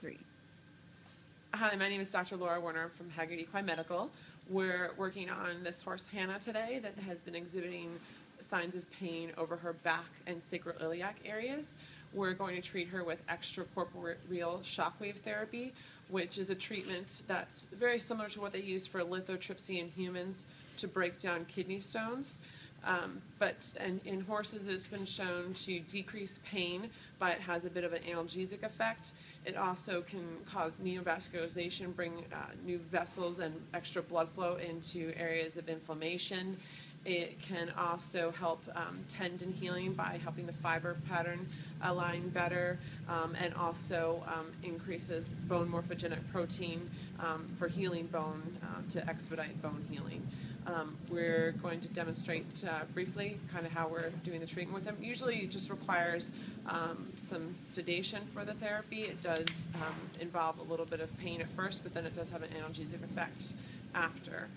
three. Hi, my name is Dr. Laura Werner from Hagyard Equine Medical. We're working on this horse Hannah today that has been exhibiting signs of pain over her back and sacroiliac areas. We're going to treat her with extracorporeal shockwave therapy, which is a treatment that's very similar to what they use for lithotripsy in humans to break down kidney stones. Um, but and in horses, it's been shown to decrease pain, but it has a bit of an analgesic effect. It also can cause neovascularization, bring uh, new vessels and extra blood flow into areas of inflammation. It can also help um, tendon healing by helping the fiber pattern align better um, and also um, increases bone morphogenic protein um, for healing bone uh, to expedite bone healing. Um, we're going to demonstrate uh, briefly kind of how we're doing the treatment with them. Usually it just requires um, some sedation for the therapy. It does um, involve a little bit of pain at first, but then it does have an analgesic effect after.